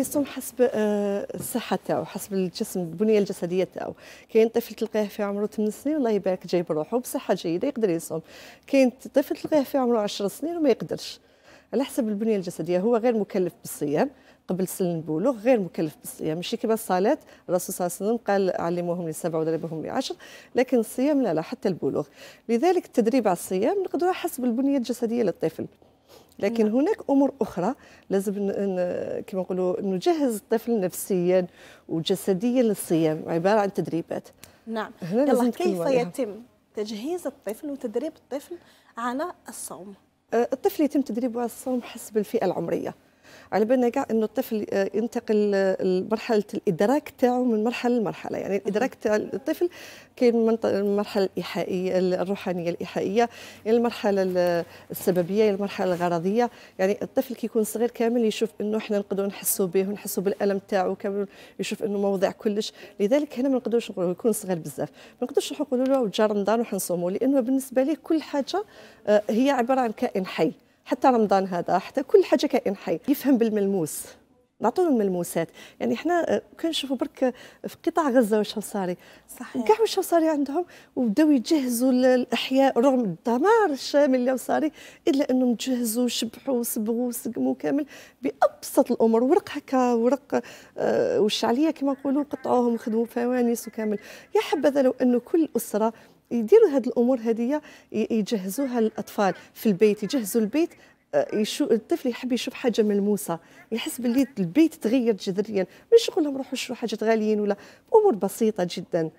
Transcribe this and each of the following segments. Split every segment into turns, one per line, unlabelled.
يصوم حسب آه، الصحة تاعو حسب الجسم البنية الجسدية تاعو. كاين طفل تلقاه في عمره 8 سنين الله يبارك جايب روحه بصحة جيدة يقدر يصوم. كاين طفل تلقاه في عمره 10 سنين وما يقدرش. على حسب البنية الجسدية هو غير مكلف بالصيام قبل سن البلوغ غير مكلف بالصيام. ماشي كما الصلاة الرسول صلى الله عليه وسلم قال علموهم لسبع وضربوهم لعشر لكن الصيام لا لا حتى البلوغ. لذلك التدريب على الصيام نقدروا حسب البنية الجسدية للطفل. لكن نعم. هناك أمور أخرى لازم كما نقولوا نجهز الطفل نفسيا وجسديا للصيام عبارة عن تدريبات.
نعم. يلا كيف يتم تجهيز الطفل وتدريب الطفل على الصوم؟
أه، الطفل يتم تدريبه على الصوم حسب الفئة العمرية. على بالنا كاع إنه الطفل ينتقل لمرحلة الإدراك تاعو من مرحلة لمرحلة. يعني الإدراك تاع الطفل كاين من المرحلة الايحائيه الروحانية الايحائيه إلى المرحلة السببية إلى المرحلة الغرضية. يعني الطفل كي يكون صغير كامل يشوف إنه إحنا نقدروا نحسوا به ونحسوا بالألم تاعو كامل يشوف إنه موضع كلش. لذلك هنا ما نقدروش نقولوا يكون صغير بزاف. ما نقدرش نقولوا له جا رمضان وحنصوموا لأنه بالنسبة ليه كل حاجة آه، هي عبارة عن كائن حي. حتى رمضان هذا حتى كل حاجة كائن حي يفهم بالملموس. نعطوه الملموسات. يعني إحنا كنشوفوا برك في قطاع غزة واش صاري صحيح. كاع واش صاري عندهم وبداو يجهزوا الاحياء رغم الدمار الشامل اللي صاري إلا إنهم جهزوا شبحوا وصبغوا وسقموا كامل بأبسط الأمور. ورق هكا ورق آه والشعلية كما نقولوا قطعوهم وخدموا فوانيس وكامل. يا حبذا لو إنه كل أسرة يديروا هذه الأمور هذه يجهزوها للاطفال في البيت يجهزوا البيت آه، يشوف الطفل يحب يشوف حاجة ملموسة يحس باللي البيت تغير جذريا مش نقول لهم روحوا شروا حاجات غاليين ولا امور بسيطة جدا.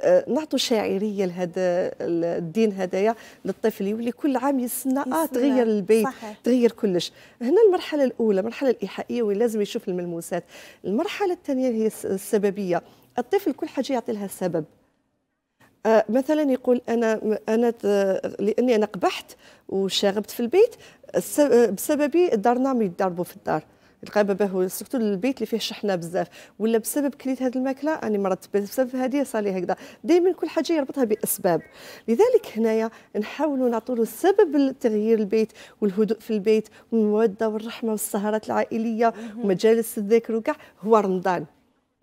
آه، نعطوا شاعرية لهذا الدين هدايا للطفل يولي كل عام يسنى آه تغير البيت صحيح. تغير كلش. هنا المرحلة الأولى المرحله الايحائيه وين لازم يشوف الملموسات. المرحلة الثانية هي السببية. الطفل كل حاجة يعطي لها سبب. مثلا يقول أنا أنا لأني أنا قبحت وشاغبت في البيت بسببي دارنا ما يتضربوا في الدار. تلقى باباه سكتو البيت اللي فيه شحنة بزاف. ولا بسبب كليت هذه الماكلة أني مرضت بسبب هذه صار لي هكذا. دائما كل حاجة يربطها بأسباب. لذلك هنايا نحاولوا نعطوا له سبب تغيير البيت والهدوء في البيت والمودة والرحمة والسهرات العائلية ومجالس الذكر وكاع. هو رمضان.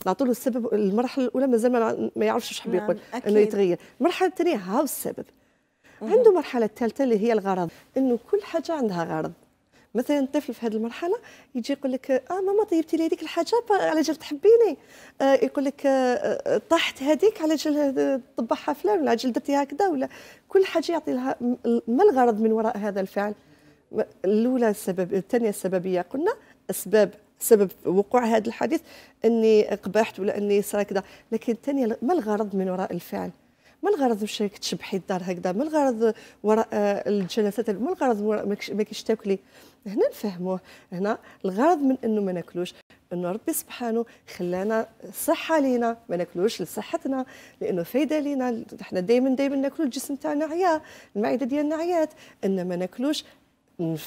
نعطوا له السبب المرحلة الأولى مازال ما يعرفش إيش حاب يقول نعم. انه يتغير. المرحلة الثانية هاو السبب. عنده المرحله الثالثه اللي هي الغرض إنه كل حاجة عندها غرض. مثلا الطفل في هذه المرحلة يجي يقول لك آه ماما طيبتي لي هذيك الحاجة على جال تحبيني. آه يقول لك آه طاحت هذيك على جال طبعها فلان ولا جال درتي هكذا ولا كل حاجة يعطي لها ما الغرض من وراء هذا الفعل؟ الأولى السبب الثانية السببية قلنا أسباب. سبب وقوع هذا الحادث إني قبحت ولا إني صار كذا. لكن الثانية ما الغرض من وراء الفعل؟ ما الغرض مش تشبحي الدار هكذا؟ ما الغرض وراء الجلسات؟ ما الغرض ما كيش تاكلي؟ هنا نفهموه. هنا الغرض من إنه ما ناكلوش. إنه ربي سبحانه خلانا صحة لينا ما ناكلوش لصحتنا لأنه فايدة لينا. إحنا دائما دائما ناكلوا الجسم تاعنا عيا المعدة ديالنا عيات ان ما ناكلوش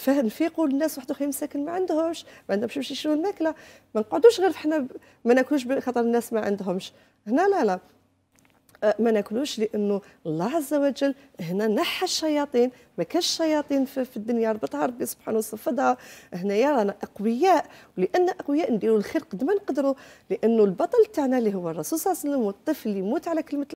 نفيقوا الناس واحد آخرين مساكن ما عندهمش ما عندهمش باش يشروا الماكله ما نقعدوش غير حنا ما ناكلوش خاطر الناس ما عندهمش. هنا لا لا. أه، ما ناكلوش لأنه الله عز وجل هنا نحى الشياطين. ما كاش شياطين في الدنيا ربطها ربي سبحانه وصفدها. هنايا رانا أقوياء ولأن أقوياء نديروا الخير قد ما نقدروا لأنه البطل تاعنا اللي هو الرسول صلى الله عليه وسلم والطفل اللي يموت على كلمة